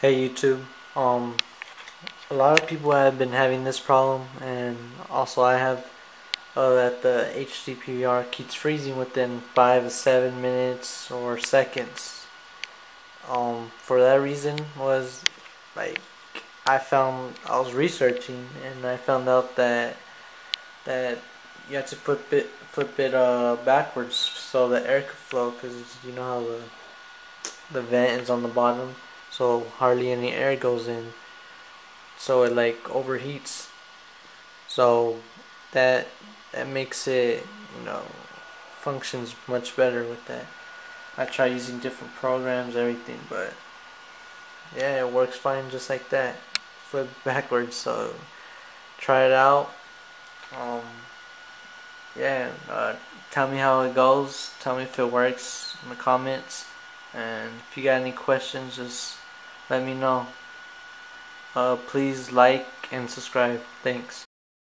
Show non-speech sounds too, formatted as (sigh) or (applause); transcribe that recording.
Hey YouTube, um, a lot of people have been having this problem and also I have uh, that the HDPVR keeps freezing within 5 to 7 minutes or seconds. Um, for that reason was like I found I was researching and I found out that that you have to flip it flip it uh, backwards so the air could flow because you know how the the vent is on the bottom so hardly any air goes in so it like overheats. So that that makes it you know functions much better with that. I try using different programs everything but yeah it works fine just like that. Flip (laughs) backwards so try it out. Um, yeah uh, tell me how it goes. Tell me if it works in the comments. And if you got any questions just let me know. Uh, please like and subscribe. Thanks.